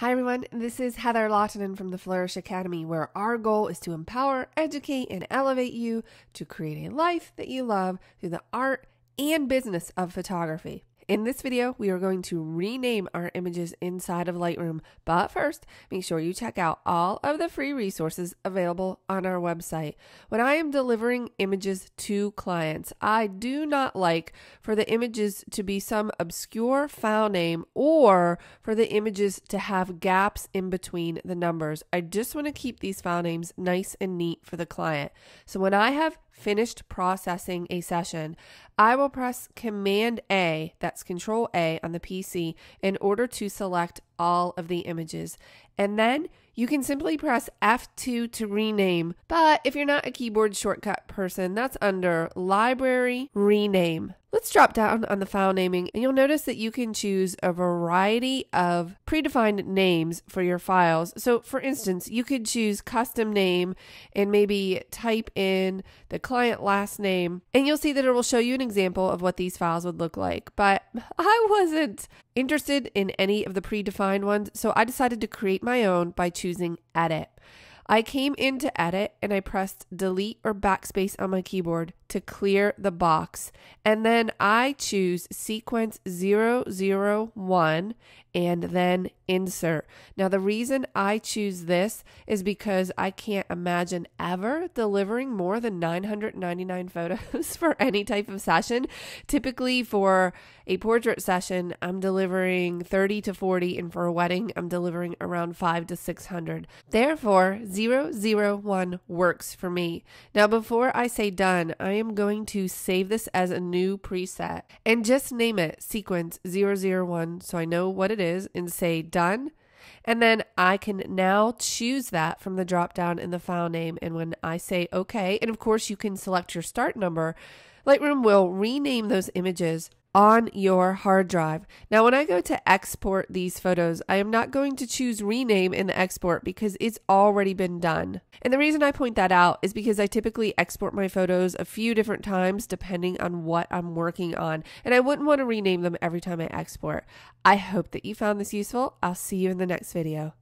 Hi, everyone. This is Heather Lahtinen from the Flourish Academy, where our goal is to empower, educate, and elevate you to create a life that you love through the art and business of photography. In this video, we are going to rename our images inside of Lightroom. But first, make sure you check out all of the free resources available on our website. When I am delivering images to clients, I do not like for the images to be some obscure file name or for the images to have gaps in between the numbers. I just want to keep these file names nice and neat for the client. So when I have finished processing a session, I will press Command A, that's Control A on the PC, in order to select all of the images. And then you can simply press F2 to rename. But if you're not a keyboard shortcut person, that's under Library Rename. Let's drop down on the file naming and you'll notice that you can choose a variety of predefined names for your files. So, for instance, you could choose custom name and maybe type in the client last name, and you'll see that it will show you an example of what these files would look like. But I wasn't interested in any of the predefined ones, so I decided to create my own by choosing Edit. I came into Edit and I pressed Delete or Backspace on my keyboard to clear the box. And then I choose Sequence 001 and then Insert. Now, the reason I choose this is because I can't imagine ever delivering more than 999 photos for any type of session. Typically, for a portrait session, I'm delivering 30 to 40, and for a wedding, I'm delivering around 5 to 600. Therefore, 001 works for me. Now, before I say done, I am going to save this as a new preset and just name it sequence 001 so I know what it is and say done. And then I can now choose that from the drop down in the file name. And when I say OK, and of course you can select your start number, Lightroom will rename those images on your hard drive. Now, when I go to export these photos, I am not going to choose rename in the export because it's already been done. And the reason I point that out is because I typically export my photos a few different times depending on what I'm working on, and I wouldn't want to rename them every time I export. I hope that you found this useful. I'll see you in the next video.